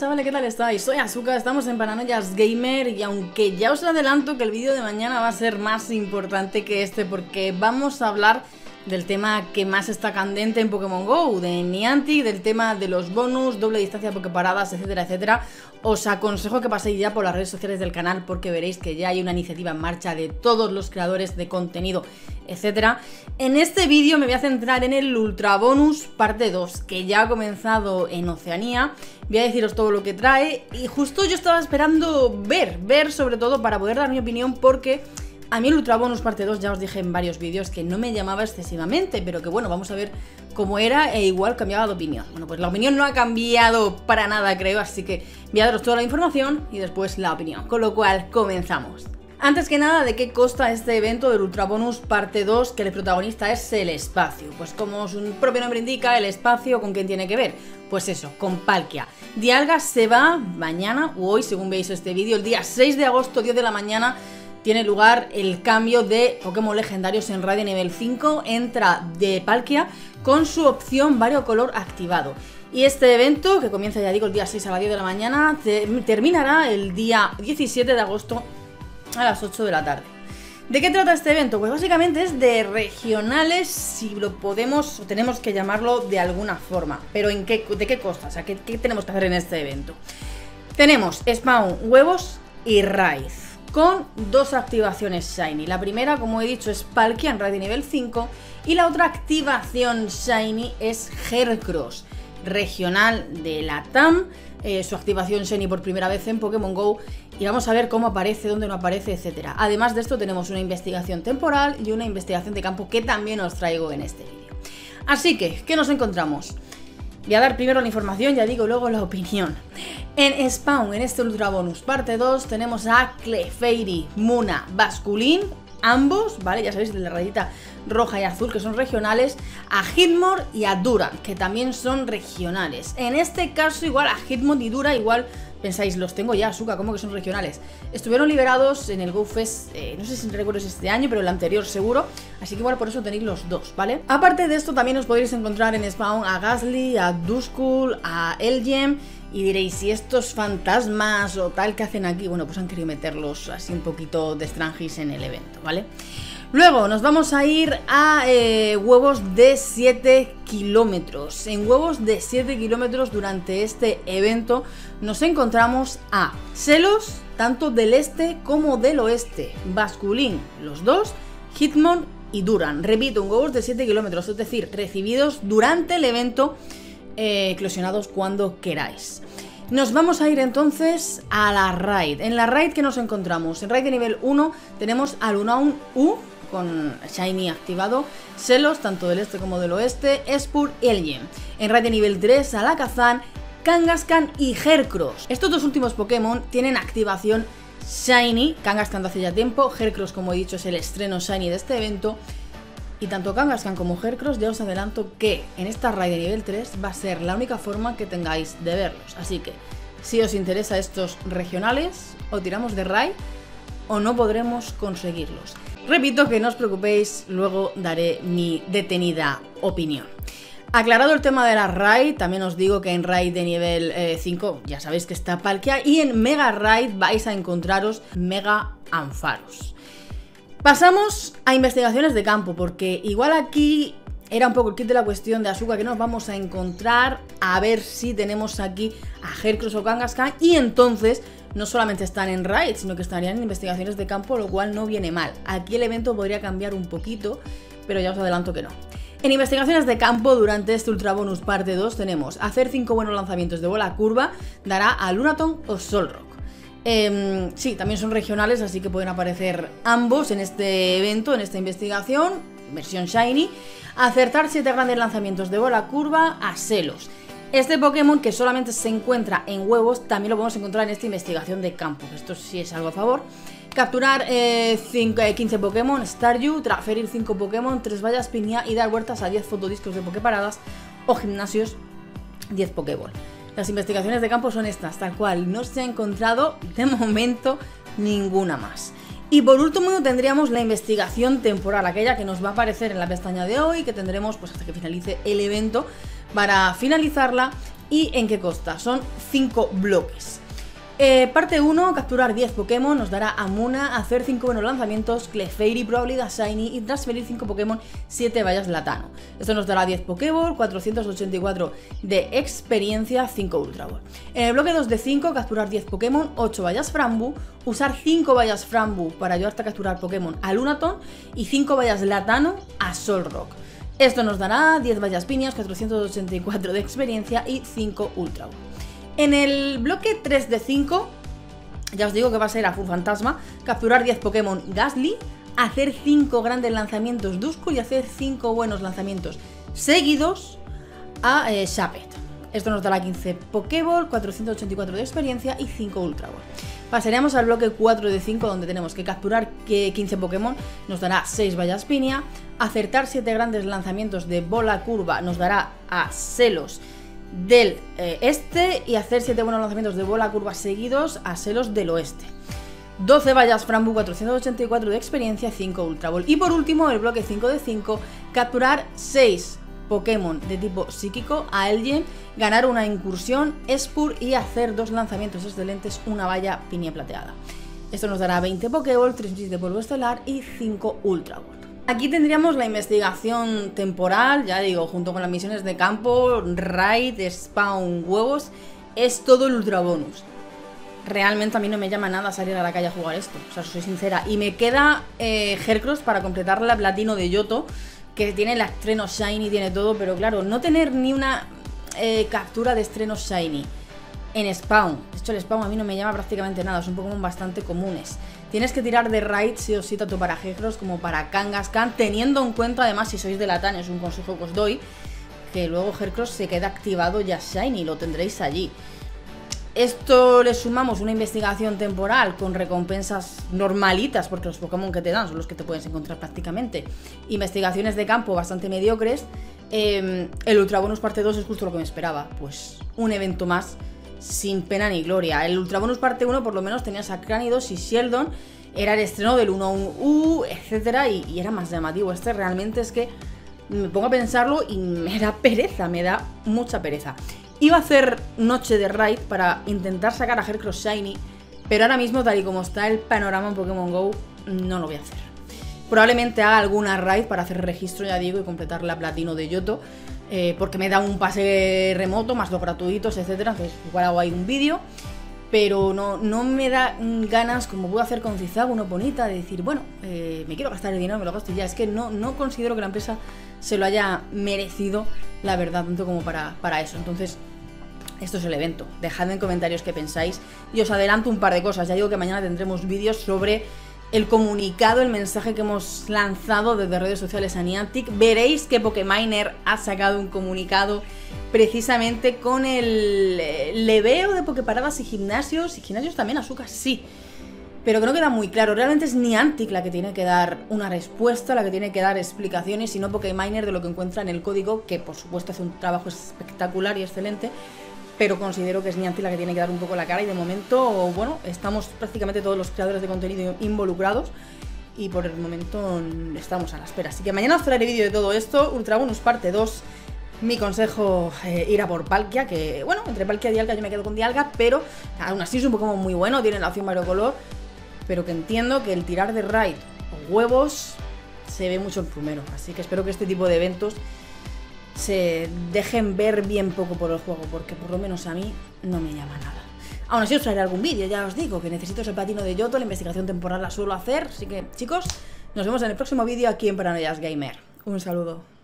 chavales, ¿qué tal estáis? Soy Azuka, estamos en Paranoias Gamer y aunque ya os adelanto que el vídeo de mañana va a ser más importante que este porque vamos a hablar del tema que más está candente en Pokémon GO, de Niantic, del tema de los bonus, doble distancia Poképaradas, etcétera, etcétera. Os aconsejo que paséis ya por las redes sociales del canal porque veréis que ya hay una iniciativa en marcha de todos los creadores de contenido, etcétera. En este vídeo me voy a centrar en el Ultra Bonus parte 2, que ya ha comenzado en Oceanía. Voy a deciros todo lo que trae y justo yo estaba esperando ver, ver sobre todo para poder dar mi opinión porque a mí el Ultra Bonus parte 2 ya os dije en varios vídeos que no me llamaba excesivamente, pero que bueno, vamos a ver cómo era e igual cambiaba de opinión. Bueno, pues la opinión no ha cambiado para nada, creo, así que voy a daros toda la información y después la opinión. Con lo cual, comenzamos. Antes que nada, ¿de qué consta este evento del Ultra Bonus parte 2? Que el protagonista es el espacio. Pues como su propio nombre indica, el espacio, ¿con quién tiene que ver? Pues eso, con Palkia. Dialga se va mañana, o hoy, según veis este vídeo, el día 6 de agosto, 10 de la mañana, tiene lugar el cambio de Pokémon legendarios en Radio nivel 5. Entra de Palkia con su opción variocolor activado. Y este evento, que comienza ya digo el día 6 a las 10 de la mañana, terminará el día 17 de agosto a las 8 de la tarde. ¿De qué trata este evento? Pues básicamente es de regionales, si lo podemos o tenemos que llamarlo de alguna forma. Pero ¿en qué, ¿de qué costa? O sea, ¿qué, ¿qué tenemos que hacer en este evento? Tenemos spawn, huevos y raíz con dos activaciones Shiny. La primera, como he dicho, es Palkia en Radio nivel 5 y la otra activación Shiny es Hercross, regional de la TAM, eh, su activación Shiny por primera vez en Pokémon GO y vamos a ver cómo aparece, dónde no aparece, etc. Además de esto tenemos una investigación temporal y una investigación de campo que también os traigo en este vídeo. Así que, ¿qué nos encontramos? Voy a dar primero la información, ya digo luego la opinión. En Spawn, en este Ultra Bonus parte 2, tenemos a Clefairy, Muna, Basculin, ambos, ¿vale? Ya sabéis, de la rayita roja y azul, que son regionales, a Hitmore y a Dura, que también son regionales. En este caso, igual a Hitmore y Dura, igual pensáis, los tengo ya, Suka, ¿cómo que son regionales? Estuvieron liberados en el GoFest, eh, no sé si recuerdo es este año, pero el anterior seguro, así que igual por eso tenéis los dos, ¿vale? Aparte de esto, también os podréis encontrar en Spawn a Gasly, a Duskull, a Elgem, y diréis, si estos fantasmas o tal que hacen aquí, bueno, pues han querido meterlos así un poquito de strangis en el evento, ¿vale? Luego nos vamos a ir a eh, huevos de 7 kilómetros. En huevos de 7 kilómetros durante este evento nos encontramos a Celos, tanto del este como del oeste, Basculín, los dos, Hitmon y Duran. Repito, en huevos de 7 kilómetros, es decir, recibidos durante el evento, eclosionados cuando queráis. Nos vamos a ir entonces a la raid. En la raid que nos encontramos, en raid de nivel 1 tenemos al Unaun U, con Shiny activado, Celos, tanto del este como del oeste, Espur y Elgin. En raid de nivel 3, Alakazam, Kangaskhan y Hercross. Estos dos últimos Pokémon tienen activación Shiny, Kangaskhan de hace ya tiempo, Hercross como he dicho es el estreno Shiny de este evento. Y tanto Kangaskhan como Hercross ya os adelanto que en esta raid de nivel 3 va a ser la única forma que tengáis de verlos. Así que si os interesa estos regionales, o tiramos de raid o no podremos conseguirlos. Repito que no os preocupéis, luego daré mi detenida opinión. Aclarado el tema de la raid, también os digo que en raid de nivel 5 eh, ya sabéis que está Palkia y en Mega Raid vais a encontraros Mega Anfaros. Pasamos a investigaciones de campo, porque igual aquí era un poco el kit de la cuestión de Asuka que nos vamos a encontrar a ver si tenemos aquí a Hercross o Kangaskhan y entonces no solamente están en raid, sino que estarían en investigaciones de campo, lo cual no viene mal. Aquí el evento podría cambiar un poquito, pero ya os adelanto que no. En investigaciones de campo, durante este Ultra Bonus parte 2, tenemos hacer 5 buenos lanzamientos de bola curva, dará a Lunaton o Solrock. Eh, sí, también son regionales, así que pueden aparecer ambos en este evento, en esta investigación, versión Shiny. Acertar 7 grandes lanzamientos de bola curva a Celos. Este Pokémon que solamente se encuentra en huevos, también lo podemos encontrar en esta investigación de campo. Esto sí es algo a favor. Capturar 15 eh, Pokémon, Staryu, transferir 5 Pokémon, 3 vallas piña y dar vueltas a 10 fotodiscos de Poképaradas o gimnasios 10 Pokéball. Las investigaciones de campo son estas, tal cual. No se ha encontrado de momento ninguna más. Y por último tendríamos la investigación temporal, aquella que nos va a aparecer en la pestaña de hoy, que tendremos pues hasta que finalice el evento para finalizarla ¿Y en qué costa? Son 5 bloques. Eh, parte 1, capturar 10 Pokémon, nos dará a Muna hacer 5 buenos lanzamientos, Clefairy, Probably, Shiny y transferir 5 Pokémon 7 vallas Latano. Esto nos dará 10 Pokéball, 484 de experiencia, 5 Ultra Ball. En el bloque 2 de 5, capturar 10 Pokémon, 8 vallas Frambu, usar 5 vallas Frambu para ayudarte a capturar Pokémon a Lunaton y 5 vallas Latano a Solrock. Esto nos dará 10 vallas piñas, 484 de experiencia y 5 Ultra Ball. En el bloque 3 de 5, ya os digo que va a ser a Full Fantasma, capturar 10 Pokémon Gasly, hacer 5 grandes lanzamientos Duskull y hacer 5 buenos lanzamientos seguidos a eh, Esto nos dará 15 Pokéball, 484 de experiencia y 5 Ultra Ball. Pasaríamos al bloque 4 de 5 donde tenemos que capturar 15 Pokémon, nos dará 6 Vallas Pinia, acertar 7 grandes lanzamientos de bola curva nos dará a Celos del eh, este y hacer 7 buenos lanzamientos de bola curva seguidos a Selos del oeste. 12 vallas Frambu 484 de experiencia, 5 Ultra Ball. Y por último, el bloque 5 de 5, capturar 6 Pokémon de tipo psíquico a Elgin, ganar una incursión Spur y hacer dos lanzamientos excelentes, una valla piña plateada. Esto nos dará 20 Pokéball, 3 de polvo estelar y 5 Ultra Ball. Aquí tendríamos la investigación temporal, ya digo, junto con las misiones de campo, raid, spawn, huevos, es todo el ultra bonus. Realmente a mí no me llama nada salir a la calle a jugar esto, o sea, soy sincera. Y me queda eh, Hercross para completar la platino de Yoto, que tiene el estreno Shiny, tiene todo, pero claro, no tener ni una eh, captura de estreno Shiny en Spawn. De hecho, el Spawn a mí no me llama prácticamente nada, son Pokémon bastante comunes. Tienes que tirar de raid sí o sí tanto para como para Kangaskhan, teniendo en cuenta además si sois de Latan, es un consejo que os doy, que luego Hercross se queda activado ya Shiny, lo tendréis allí. Esto le sumamos una investigación temporal con recompensas normalitas, porque los Pokémon que te dan son los que te puedes encontrar prácticamente. Investigaciones de campo bastante mediocres. Em, el Ultra Bonus parte 2 es justo lo que me esperaba. Pues un evento más sin pena ni gloria. El Ultra Bonus parte 1 por lo menos tenías a Cranidos y Sheldon, era el estreno del 1 1U, etcétera, y, era más llamativo. Este realmente es que me pongo a pensarlo y me da pereza, me da mucha pereza. Iba a hacer noche de raid para intentar sacar a Hercross Shiny, pero ahora mismo, tal y como está el panorama en Pokémon Go, no lo voy a hacer. Probablemente haga alguna raid para hacer registro, ya digo, y completar la platino de Yoto. Eh, porque me da un pase remoto, más los gratuitos, etcétera. Entonces, igual hago ahí un vídeo. Pero no, no me da ganas, como a hacer con Cizag, una bonita, de decir, bueno, eh, me quiero gastar el dinero, me lo gasto y ya. Es que no, no considero que la empresa se lo haya merecido, la verdad, tanto como para, para eso. Entonces, esto es el evento. Dejadme en comentarios qué pensáis. Y os adelanto un par de cosas. Ya digo que mañana tendremos vídeos sobre el comunicado, el mensaje que hemos lanzado desde redes sociales a Niantic. Veréis que Pokeminer ha sacado un comunicado precisamente con el eh, leveo de Pokeparadas y gimnasios. Y gimnasios también, Azúcar, sí. Pero que no queda muy claro. Realmente es Niantic la que tiene que dar una respuesta, la que tiene que dar explicaciones, y no Pokeminer de lo que encuentra en el código, que por supuesto hace un trabajo espectacular y excelente pero considero que es Niantic la que tiene que dar un poco la cara y de momento, bueno, estamos prácticamente todos los creadores de contenido involucrados y por el momento estamos a la espera. Así que mañana os traeré vídeo de todo esto, Ultra Bonus parte 2. Mi consejo, eh, ir a por Palkia, que bueno, entre Palkia y Dialga yo me quedo con Dialga, pero aún así es un Pokémon muy bueno, tiene la opción color pero que entiendo que el tirar de raid o huevos se ve mucho el primero. Así que espero que este tipo de eventos se dejen ver bien poco por el juego, porque por lo menos a mí no me llama nada. Aún así os traeré algún vídeo, ya os digo que necesito ese platino de Yoto, la investigación temporal la suelo hacer, así que chicos, nos vemos en el próximo vídeo aquí en Paranoias Gamer. Un saludo.